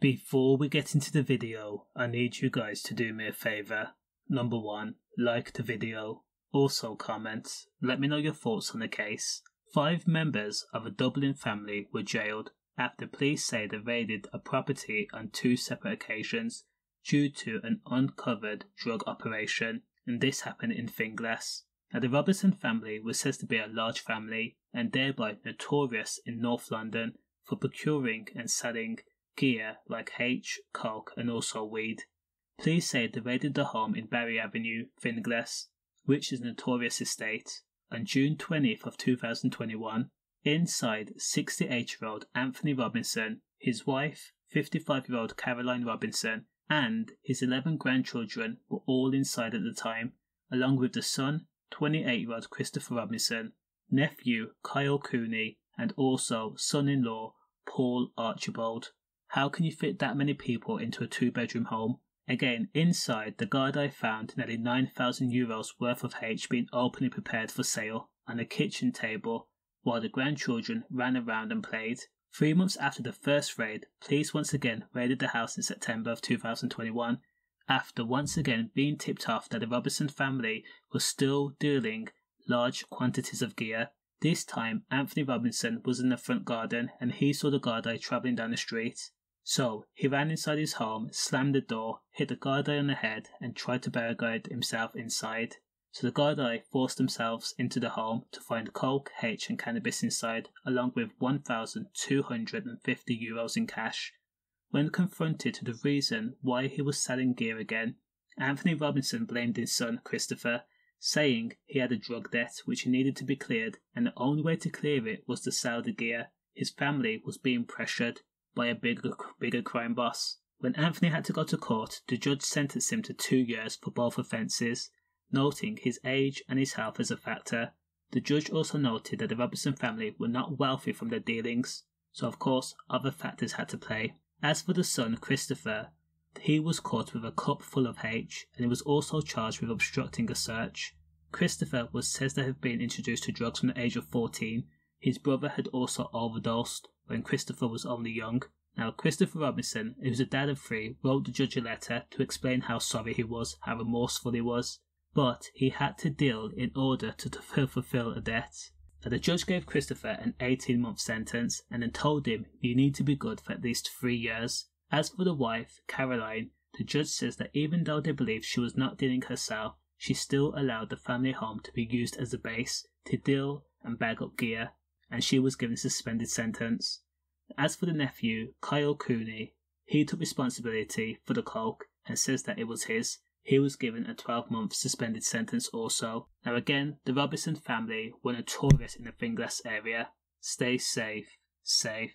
Before we get into the video, I need you guys to do me a favour. Number one, like the video. Also comment, let me know your thoughts on the case. Five members of a Dublin family were jailed after police say they raided a property on two separate occasions due to an uncovered drug operation, and this happened in Finglas. Now, the Robinson family was said to be a large family and thereby notorious in North London for procuring and selling gear like H, coke, and also weed. Police say they raided the home in Barry Avenue, Finglas, which is a notorious estate, on June 20th of 2021. Inside 68-year-old Anthony Robinson, his wife, 55-year-old Caroline Robinson, and his 11 grandchildren were all inside at the time, along with the son, 28-year-old Christopher Robinson, nephew Kyle Cooney, and also son-in-law Paul Archibold. How can you fit that many people into a two bedroom home? Again, inside, the gardaí found nearly 9,000 euros worth of H being openly prepared for sale on a kitchen table while the grandchildren ran around and played. Three months after the first raid, police once again raided the house in September of 2021 after once again being tipped off that the Robinson family was still dealing large quantities of gear. This time, Anthony Robinson was in the front garden and he saw the Gardaí travelling down the street. So he ran inside his home, slammed the door, hit the Gardaí on the head, and tried to barricade himself inside. So the Gardaí forced themselves into the home to find coke, H, and cannabis inside, along with 1,250 euros in cash. When confronted to the reason why he was selling gear again, Anthony Robinson blamed his son, Christopher, saying he had a drug debt which needed to be cleared, and the only way to clear it was to sell the gear. His family was being pressured by a bigger, bigger crime boss. When Anthony had to go to court, the judge sentenced him to two years for both offences, noting his age and his health as a factor. The judge also noted that the Robinson family were not wealthy from their dealings, so of course other factors had to play. As for the son, Christopher, he was caught with a cup full of H and he was also charged with obstructing a search. Christopher was said to have been introduced to drugs from the age of 14. His brother had also overdosed, when Christopher was only young. Now, Christopher Robinson, who's a dad of three, wrote the judge a letter to explain how sorry he was, how remorseful he was, but he had to deal in order to fulfill a debt. Now, the judge gave Christopher an 18 month sentence and then told him you need to be good for at least three years. As for the wife, Caroline, the judge says that even though they believe she was not dealing herself, she still allowed the family home to be used as a base to deal and bag up gear and she was given a suspended sentence. As for the nephew, Kyle Cooney, he took responsibility for the coke and says that it was his. He was given a 12 month suspended sentence also. Now, again, the Robinson family were notorious in the Finglas area. Stay safe, safe.